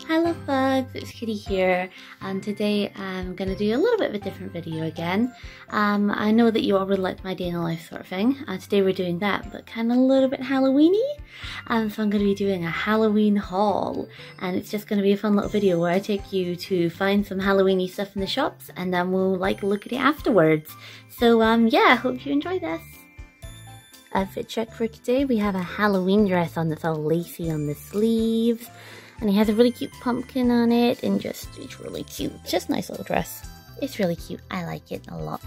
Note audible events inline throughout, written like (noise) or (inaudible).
Hello bugs, it's Kitty here and today I'm going to do a little bit of a different video again. Um, I know that you all really like my day in the life sort of thing and today we're doing that but kind of a little bit Halloweeny and so I'm going to be doing a Halloween haul and it's just going to be a fun little video where I take you to find some Halloweeny stuff in the shops and then we'll like look at it afterwards. So um, yeah, hope you enjoy this. Outfit check for today, we have a Halloween dress on that's all lacy on the sleeves and it has a really cute pumpkin on it and just it's really cute. Just nice little dress. It's really cute. I like it a lot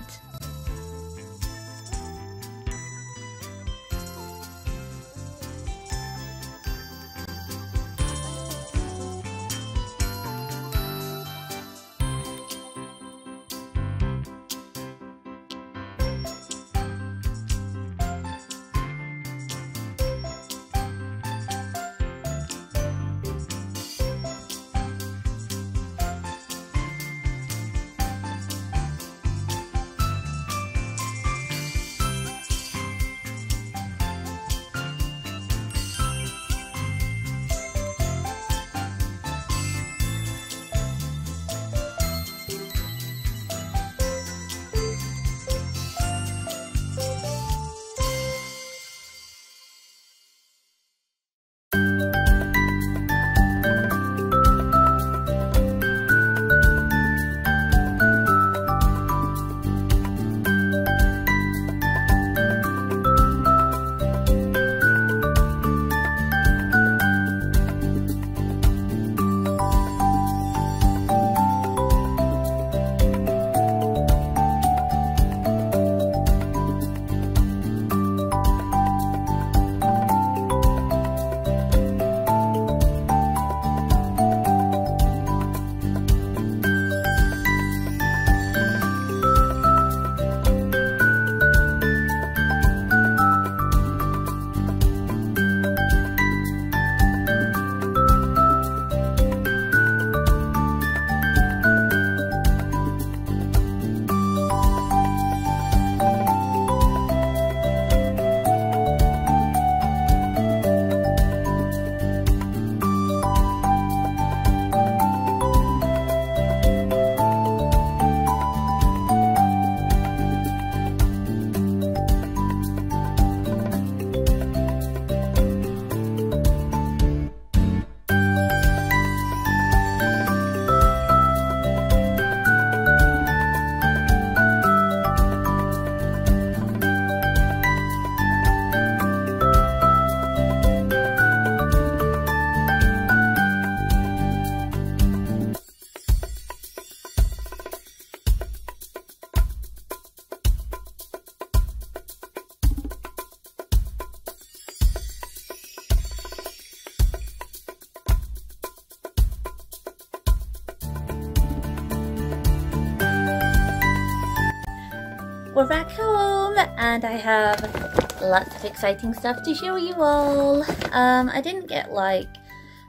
We're back home and I have lots of exciting stuff to show you all. Um, I didn't get like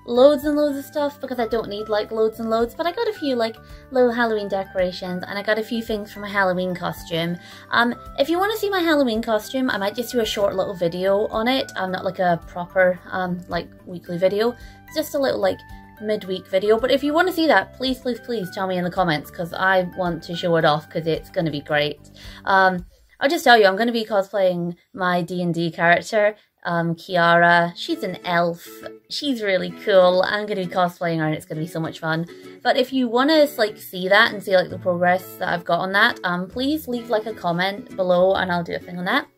loads and loads of stuff because I don't need like loads and loads, but I got a few like little Halloween decorations and I got a few things for my Halloween costume. Um, if you want to see my Halloween costume, I might just do a short little video on it. I'm um, not like a proper um, like weekly video. It's just a little like midweek video. But if you want to see that, please, please, please tell me in the comments because I want to show it off because it's going to be great. Um, I'll just tell you, I'm going to be cosplaying my D&D character, um, Kiara. She's an elf. She's really cool. I'm going to be cosplaying her and it's going to be so much fun. But if you want to like see that and see like the progress that I've got on that, um, please leave like a comment below and I'll do a thing on that.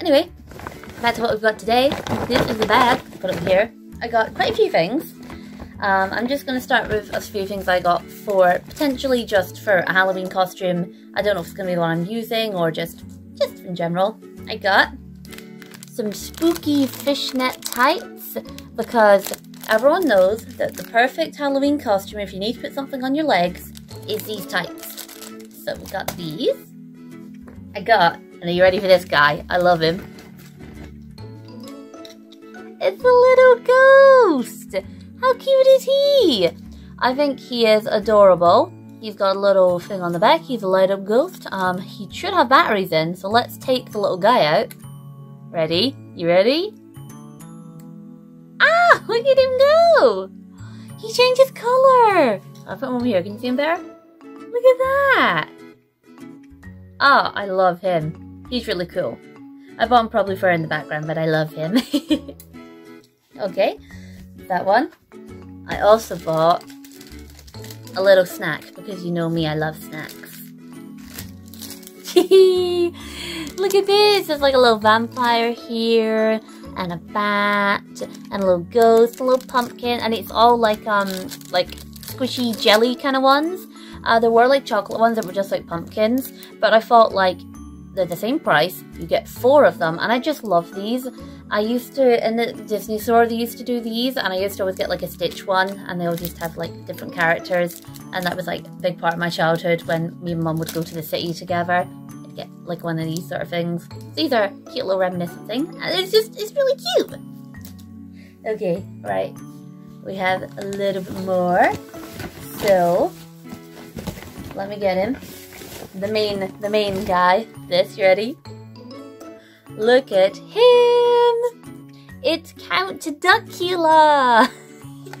Anyway, to what we've got today. This is the bag. Put it here. I got quite a few things. Um, I'm just going to start with a few things I got for potentially just for a Halloween costume. I don't know if it's going to be the one I'm using or just, just in general. I got some spooky fishnet tights because everyone knows that the perfect Halloween costume if you need to put something on your legs is these tights. So we got these. I got, and are you ready for this guy? I love him. It's a little ghost! How cute is he? I think he is adorable. He's got a little thing on the back. He's a light up ghost. Um, he should have batteries in, so let's take the little guy out. Ready? You ready? Ah, look at him go! He changed his color! I'll put him over here. Can you see him there? Look at that! Oh, I love him. He's really cool. I bought him probably for in the background, but I love him. (laughs) okay, that one. I also bought a little snack because you know me, I love snacks. (laughs) Look at this! There's like a little vampire here, and a bat, and a little ghost, a little pumpkin, and it's all like um like squishy jelly kind of ones. Uh, there were like chocolate ones that were just like pumpkins, but I thought like they're the same price. You get four of them, and I just love these. I used to, in the Disney store, they used to do these, and I used to always get like a Stitch one, and they all just have like different characters, and that was like a big part of my childhood when me and mum would go to the city together. I'd get like one of these sort of things. These are cute little reminiscent thing, and it's just, it's really cute. Okay, right. We have a little bit more. So, let me get him. The main, the main guy. This, you ready? Look at him! It's Count Duckula! (laughs)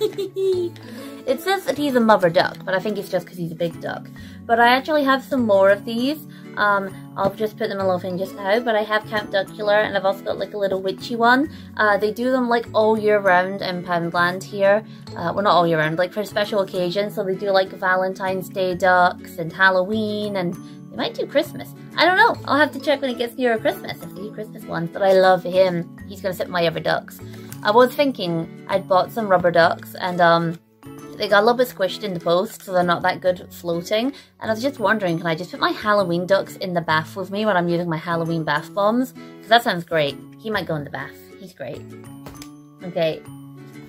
it says that he's a mother duck, but I think it's just because he's a big duck. But I actually have some more of these. Um, I'll just put them in a little thing just now, but I have Count Duckula, and I've also got like a little witchy one. Uh, they do them like all year round in Poundland here. Uh, well, not all year round, like for special occasions. So they do like Valentine's Day ducks and Halloween, and might do Christmas. I don't know. I'll have to check when it gets nearer Christmas if they do Christmas ones, but I love him. He's gonna sit my other ducks. I was thinking I'd bought some rubber ducks, and um, they got a little bit squished in the post, so they're not that good floating. And I was just wondering, can I just put my Halloween ducks in the bath with me when I'm using my Halloween bath bombs? Because that sounds great. He might go in the bath. He's great. Okay,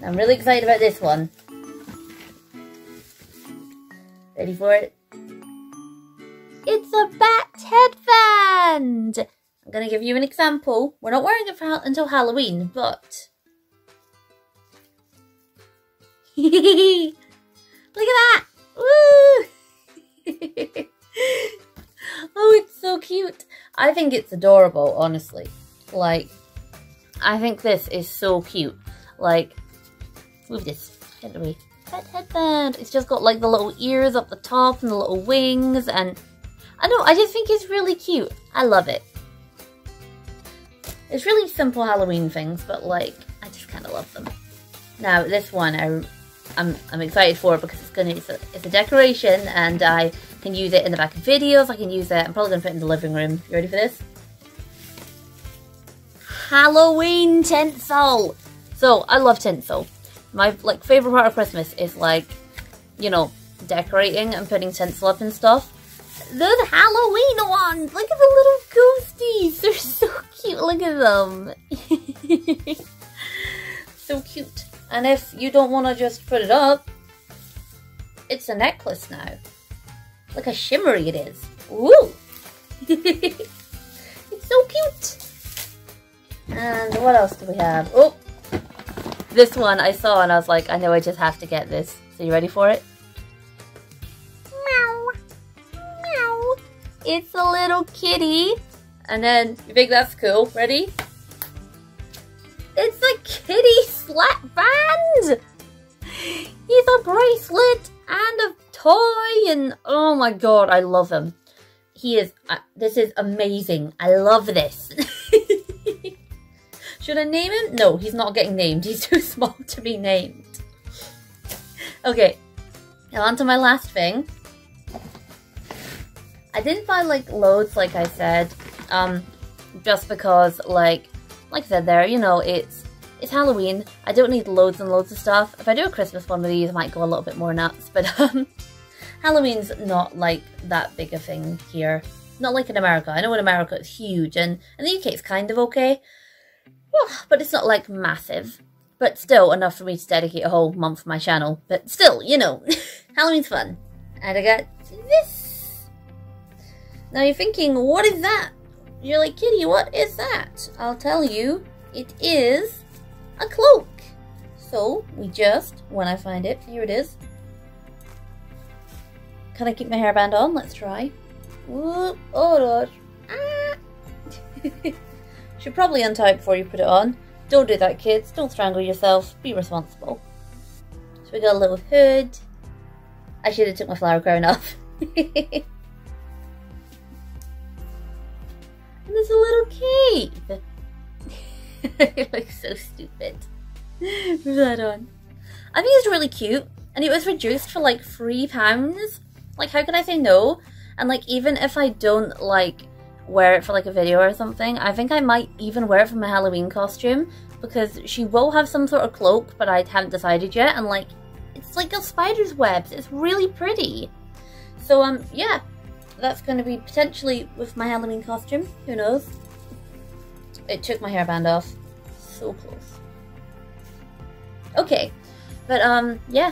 I'm really excited about this one. Ready for it? It's a bat headband! I'm gonna give you an example. We're not wearing it for, until Halloween, but... (laughs) Look at that! Woo! (laughs) oh, it's so cute. I think it's adorable, honestly. Like, I think this is so cute. Like, move this. Get away. Pet headband. It's just got like the little ears up the top and the little wings and I know, I just think it's really cute. I love it. It's really simple Halloween things, but like, I just kind of love them. Now, this one, I I'm, I'm excited for because it's gonna it's a, it's a decoration and I can use it in the back of videos. I can use it. I'm probably gonna put it in the living room. You ready for this? Halloween tinsel. So I love tinsel. My like favorite part of Christmas is like, you know, decorating and putting tinsel up and stuff. Those Halloween ones. Look at the little ghosties. They're so cute. Look at them. (laughs) so cute. And if you don't want to just put it up, it's a necklace now. Look how shimmery it is. Woo! (laughs) it's so cute. And what else do we have? Oh, this one I saw and I was like, I know I just have to get this. So you ready for it? It's a little kitty. And then, you think that's cool? Ready? It's a kitty slap band! He's a bracelet and a toy and oh my god, I love him. He is, uh, this is amazing. I love this. (laughs) Should I name him? No, he's not getting named. (laughs) He's too small to be named. Okay, now on to my last thing. I didn't buy like loads like I said, um, just because like like I said there, you know, it's it's Halloween. I don't need loads and loads of stuff. If I do a Christmas one with these, I might go a little bit more nuts. But (laughs) um, Halloween's not like that big a thing here. Not like in America. I know in America it's huge, and in the UK it's kind of okay. Well, but it's not like massive. But still enough for me to dedicate a whole month for my channel. But still, you know, (laughs) Halloween's fun. And I got this. Now you're thinking, what is that? You're like, Kitty, what is that? I'll tell you. It is a cloak. So we just, when I find it, here it is. Can I keep my hairband on? Let's try. Whoop, oh gosh. Ah. (laughs) Should probably untie it before you put it on. Don't do that, kids. Don't strangle yourself. Be responsible. So we got a little hood. I should have took my flower crown off. (laughs) and there's a little cave. (laughs) it looks so stupid that on. I think it's really cute, and it was reduced for like three pounds. Like, how can I say no? And like, even if I don't like wear it for like a video or something, I think I might even wear it for my Halloween costume because she will have some sort of cloak, but I haven't decided yet. And like, it's like a spider's webs. It's really pretty. So um, yeah, that's going to be potentially with my Halloween costume. Who knows? It took my hairband off. So close. Okay, but um, yeah.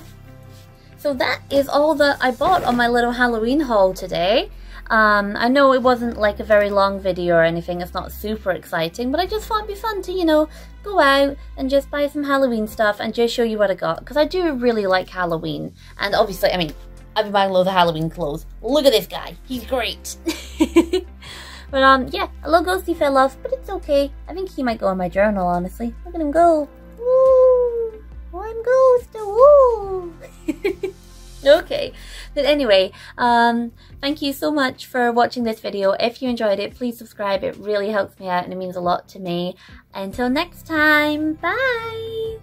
So that is all that I bought on my little Halloween haul today. Um, I know it wasn't like a very long video or anything, it's not super exciting, but I just thought it'd be fun to, you know, go out and just buy some Halloween stuff and just show you what I got, because I do really like Halloween. And obviously, I mean, I've been buying loads of Halloween clothes. Look at this guy, he's great. (laughs) but um, yeah, a little ghosty fell off, but it's okay. I think he might go in my journal, honestly. Look at him go. Woo! I'm ghost, woo! (laughs) okay but anyway um thank you so much for watching this video if you enjoyed it please subscribe it really helps me out and it means a lot to me until next time bye